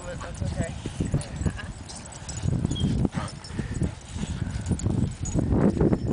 little bit, that's okay. Uh -huh.